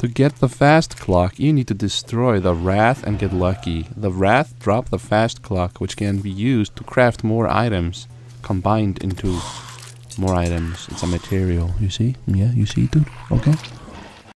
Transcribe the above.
To get the fast clock, you need to destroy the Wraith and get lucky. The Wraith drop the fast clock, which can be used to craft more items, combined into more items. It's a material, you see? Yeah, you see, dude? Okay.